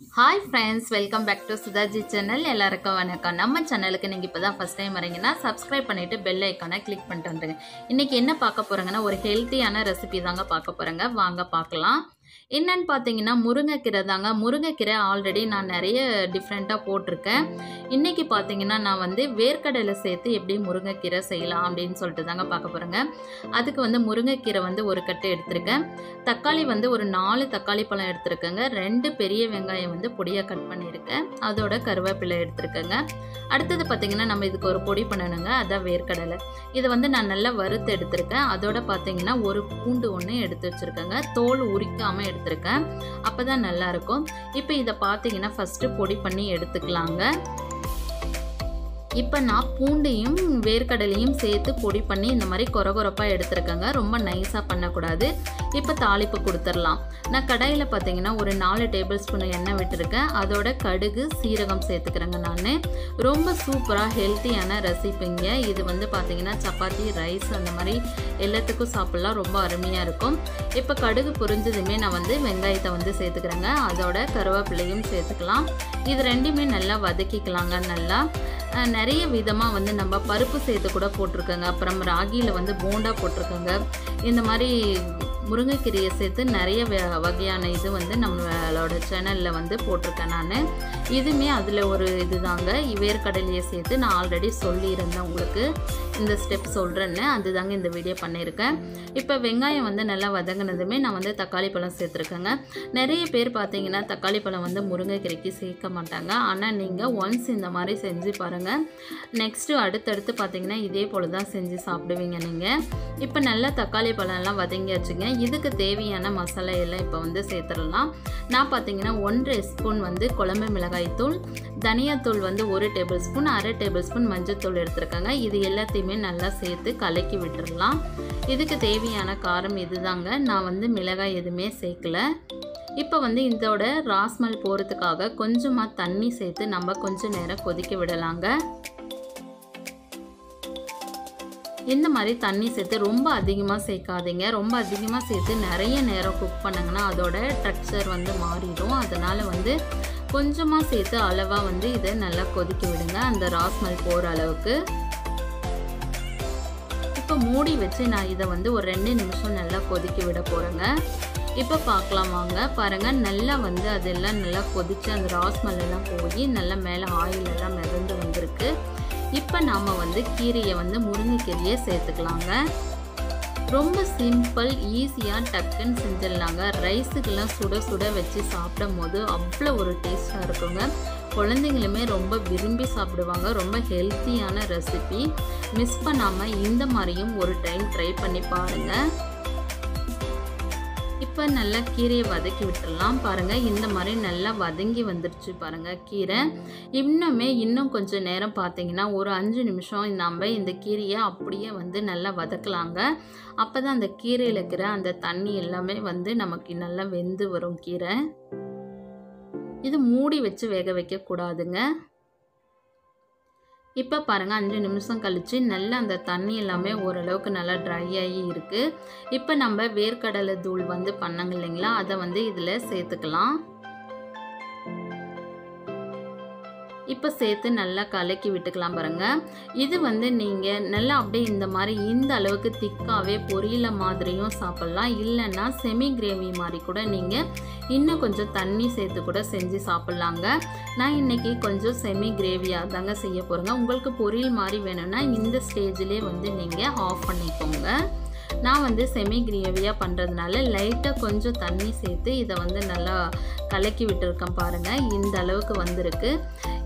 Hi friends welcome back to Sudhaji channel எல்லாருக்கும் வணக்கம். நம்ம சேனலுக்கு நீங்கள் இப்போ தான் ஃபஸ்ட் டைம் வரீங்கன்னா சப்ஸ்கிரைப் பண்ணிவிட்டு பெல் ஐக்கானை கிளிக் பண்ணிட்டு வந்துருங்க. இன்றைக்கி என்ன பார்க்க போகிறோங்கன்னா ஒரு ஹெல்த்தியான ரெசிபி தாங்க பார்க்க போகிறேங்க வாங்க பார்க்கலாம். என்னன்னு பார்த்தீங்கன்னா முருங்கைக்கீரை தாங்க. முருங்கைக்கீரை ஆல்ரெடி நான் நிறைய டிஃப்ரெண்ட்டாக போட்டிருக்கேன். இன்றைக்கி பார்த்தீங்கன்னா நான் வந்து வேர்க்கடலை சேர்த்து எப்படி முருங்கைக்கீரை செய்யலாம் அப்படின்னு சொல்லிட்டு தாங்க பார்க்க போகிறேங்க அதுக்கு வந்து முருங்கைக்கீரை வந்து ஒரு கட்டு எடுத்திருக்கேன். தக்காளி வந்து ஒரு நாலு தக்காளி பழம் எடுத்திருக்கேங்க. ரெண்டு பெரிய வெங்காயம் வந்து பொடியாக கட் பண்ணியிருக்கேன். அதோட கருவேப்பிலை எடுத்திருக்கேங்க. அடுத்தது பார்த்தீங்கன்னா நம்ம இதுக்கு ஒரு பொடி பண்ணணுங்க. அதான் வேர்க்கடலை. இதை வந்து நான் நல்லா வறுத்து எடுத்திருக்கேன். அதோட பார்த்தீங்கன்னா ஒரு பூண்டு ஒன்று எடுத்து வச்சுருக்கேங்க. தோல் உரிக்காமல் எடுத்திருக்கேன். அப்போ தான் நல்லாயிருக்கும். இப்போ இதை பார்த்தீங்கன்னா ஃபஸ்ட்டு பொடி பண்ணி எடுத்துக்கலாங்க. இப்போ நான் பூண்டையும் வேர்க்கடலையும் சேர்த்து பொடி பண்ணி இந்த மாதிரி குறகுறப்பாக எடுத்துருக்கேங்க. ரொம்ப நைஸாக பண்ணக்கூடாது. இப்போ தாளிப்பு கொடுத்துடலாம். நான் கடாயில் பார்த்தீங்கன்னா ஒரு நாலு டேபிள் ஸ்பூன் எண்ணெய் விட்டுருக்கேன். அதோட கடுகு சீரகம் சேர்த்துக்கிறேங்க நான். ரொம்ப சூப்பராக ஹெல்த்தியான ரெசிபிங்க இது வந்து பார்த்தீங்கன்னா சப்பாத்தி ரைஸ் அந்த மாதிரி எல்லாத்துக்கும் சாப்பிட்லாம். ரொம்ப அருமையாக இருக்கும். இப்போ கடுகு புரிஞ்சதுமே நான் வந்து வெங்காயத்தை வந்து சேர்த்துக்கிறேங்க. அதோட கருவேப்பிலையும் சேர்த்துக்கலாம். இது ரெண்டுமே நல்லா வதக்கிக்கலாங்க நல்லா. நிறைய விதமாக வந்து நம்ம பருப்பு சேர்த்து கூட போட்டிருக்கோங்க. அப்புறம் ராகியில் வந்து போண்டா போட்டிருக்கோங்க. இந்த மாதிரி முருங்கைக்கீரையை சேர்த்து நிறைய வகையான இது வந்து நம்மளோட சேனலில் வந்து போட்டிருக்கேன் நான். இதுவுமே அதில் ஒரு இது தாங்க வேர்க்கடலையை சேர்த்து நான் ஆல்ரெடி சொல்லியிருந்தேன் உங்களுக்கு. இந்த ஸ்டெப் சொல்கிறேன்னு அதுதாங்க இந்த வீடியோ பண்ணியிருக்கேன். இப்போ வெங்காயம் வந்து நல்லா வதங்கினதுமே நான் வந்து தக்காளி பழம் சேர்த்துருக்கேங்க. நிறைய பேர் பார்த்தீங்கன்னா தக்காளி பழம் வந்து முருங்கைக்கீரைக்கு சேர்க்க மாட்டாங்க. ஆனால் நீங்கள் ஒன்ஸ் இந்த மாதிரி செஞ்சு பாருங்கள் நெக்ஸ்ட்டு அடுத்தடுத்து பார்த்தீங்கன்னா இதே போல் தான் செஞ்சு சாப்பிடுவீங்க நீங்கள் இப்போ நல்லா தக்காளி பழம்லாம் வதங்கியாச்சுங்க. இதுக்கு தேவையான மசாலா எல்லாம் இப்போ வந்து சேர்த்துடலாம். நான் பார்த்தீங்கன்னா ஒன்றரை ஸ்பூன் வந்து குழம்பு மிளகாய் தூள் தனியாத்தூள் வந்து ஒரு டேபிள் ஸ்பூன் அரை டேபிள் ஸ்பூன் மஞ்சத்தூள் எடுத்துருக்காங்க. இது எல்லாத்தையுமே நல்லா சேர்த்து கலக்கி விட்டுடலாம். இதுக்கு தேவையான காரம் இதுதாங்க. நான் வந்து மிளகாய் எதுவுமே சேர்க்கல. இப்போ வந்து இதோட ராஸ்மல் போகிறதுக்காக கொஞ்சமாக தண்ணி சேர்த்து நம்ம கொஞ்சம் நேரம் கொதிக்க விடலாங்க. இந்த மாதிரி தண்ணி சேர்த்து ரொம்ப அதிகமாக சேர்க்காதீங்க. ரொம்ப அதிகமாக சேர்த்து நிறைய நேரம் குக் பண்ணுங்கன்னா அதோட டெக்ஸ்சர் வந்து மாறிடும். அதனால் வந்து கொஞ்சமாக சேர்த்து அளவாக வந்து இதை நல்லா கொதிக்க விடுங்க. அந்த ராஸ்மல் போகிற அளவுக்கு. இப்போ மூடி வச்சு நான் இதை வந்து ஒரு ரெண்டு நிமிஷம் நல்லா கொதிக்க விட போகிறேங்க இப்போ பார்க்கலாம் வாங்க. பாருங்கள் நல்லா வந்து அதெல்லாம் நல்லா கொதித்து அந்த ராஸ்மல் எல்லாம் போய் நல்லா மேலே ஆயில் இப்போ நாம் வந்து கீரையை வந்து முருங்கைக்கீரையை சேர்த்துக்கலாங்க. ரொம்ப சிம்பிள் ஈஸியாக டக்குன்னு செஞ்சிடலாங்க. ரைஸுக்கெல்லாம் சுட சுட வச்சு சாப்பிடும் போது அவ்வளோ ஒரு டேஸ்ட்டாக இருக்குங்க. குழந்தைங்களுமே ரொம்ப விரும்பி சாப்பிடுவாங்க. ரொம்ப ஹெல்த்தியான ரெசிபி. மிஸ் பண்ணாமல் இந்த மாதிரியும் ஒரு டைம் ட்ரை பண்ணி பாருங்கள் இப்போ நல்லா கீரையை வதக்கி விட்டுடலாம் பாருங்கள் இந்த மாதிரி நல்லா வதங்கி வந்துடுச்சு பாருங்கள் கீரை. இன்னுமே இன்னும் கொஞ்சம் நேரம் பார்த்தீங்கன்னா ஒரு அஞ்சு நிமிஷம் நம்ம இந்த கீரையை அப்படியே வந்து நல்லா வதக்கலாங்க. அப்போ தான் அந்த கீரையில் இருக்கிற அந்த தண்ணி எல்லாமே வந்து நமக்கு நல்லா வெந்து வரும் கீரை. இது மூடி வச்சு வேக வைக்கக்கூடாதுங்க. இப்போ பாருங்கள் அஞ்சு நிமிஷம் கழித்து நல்லா அந்த தண்ணி எல்லாமே ஓரளவுக்கு நல்லா ட்ரை ஆகி இருக்குது இப்போ நம்ம வேர்க்கடலை தூள் வந்து பண்ணங்க இல்லைங்களா? அதை வந்து இதில் சேர்த்துக்கலாம். இப்போ சேர்த்து நல்லா கலக்கி விட்டுக்கலாம் பாருங்கள் இது வந்து நீங்கள் நல்லா அப்படியே இந்த மாதிரி இந்த அளவுக்கு திக்காகவே பொரியல மாதிரியும் சாப்பிட்லாம். இல்லைன்னா செமி கிரேவி மாதிரி கூட நீங்கள் இன்னும் கொஞ்சம் தண்ணி சேர்த்து கூட செஞ்சு சாப்பிட்லாங்க. நான் இன்றைக்கி கொஞ்சம் செமி கிரேவியாக தாங்க செய்ய போகிறேங்க உங்களுக்கு பொரியல் மாதிரி வேணும்னா இந்த ஸ்டேஜ்லேயே வந்து நீங்கள் ஆஃப் பண்ணிக்கோங்க. நான் வந்து செமி கிரேவியாக பண்ணுறதுனால லைட்டாக கொஞ்சம் தண்ணி சேர்த்து இதை வந்து நல்லா கலக்கி விட்டுருக்கேன் பாருங்கள் இந்த அளவுக்கு வந்திருக்கு.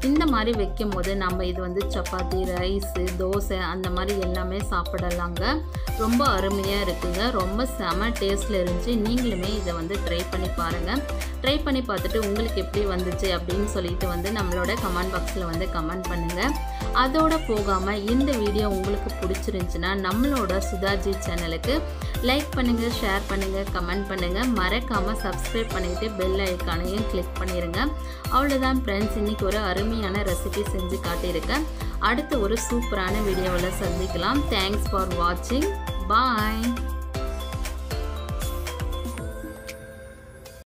இந்த மாதிரி வைக்கும் போது நம்ம இது வந்து சப்பாத்தி ரைஸு தோசை அந்த மாதிரி எல்லாமே சாப்பிடலாங்க. ரொம்ப அருமையாக இருக்குங்க. ரொம்ப செம டேஸ்ட்டில் இருந்துச்சு. நீங்களுமே இதை வந்து ட்ரை பண்ணி பாருங்கள் ட்ரை பண்ணி பார்த்துட்டு உங்களுக்கு எப்படி வந்துச்சு அப்படின்னு சொல்லிட்டு வந்து நம்மளோட கமெண்ட் பாக்ஸில் வந்து கமெண்ட் பண்ணுங்கள் அதோடு போகாமல் இந்த வீடியோ உங்களுக்கு பிடிச்சிருந்துச்சுன்னா நம்மளோட சுதாஜி சேனலுக்கு லைக் பண்ணுங்கள் ஷேர் பண்ணுங்கள் கமெண்ட் பண்ணுங்கள் மறக்காமல் சப்ஸ்கிரைப் பண்ணிக்கிட்டு பெல் ஐக்கானையும் கிளிக் பண்ணிடுங்க அவ்வளோதான் ஃப்ரெண்ட்ஸ் இன்றைக்கி ஒரு அருமையான ரெசிபி செஞ்சு காட்டியிருக்கேன். அடுத்து ஒரு சூப்பரான வீடியோவில் சந்திக்கலாம். தேங்க்ஸ் ஃபார் வாட்சிங் பாய்